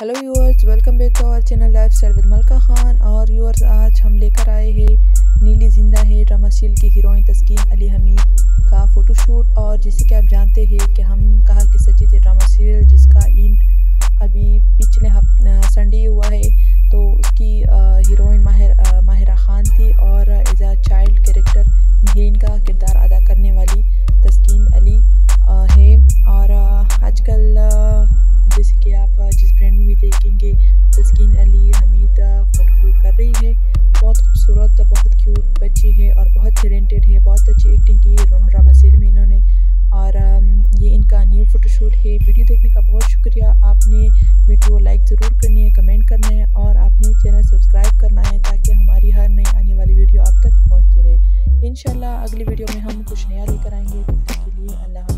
Hello viewers welcome back to our channel lifestyle with Malka Khan और viewers आज हम लेकर आए हैं नीली ज़िंदा है ड्रामा सीरियल की हीरोइन तस्कीन अली हमीद का फ़ोटोशूट और जैसे कि आप जानते हैं कि हम तस्किन अली, हमीदा फोटोशूट कर रही है। बहुत खूबसूरत, बहुत क्यूट बच्ची है और बहुत टैलेंटेड है। बहुत अच्छी एक्टिंग की है दोनों ड्रामा सीर में इन्होंने। और um, ये इनका न्यू फोटोशूट है। वीडियो देखने का बहुत शुक्रिया। आपने वीडियो लाइक ज़रूर करनी है कमेंट करना है और आपने चैनल सब्सक्राइब करना है ताकि हमारी हर नई आने वाली वीडियो आप तक पहुँचती रहे। इन अगली वीडियो में हम कुछ नया लेकर आएँगे। के लिए अल्लाह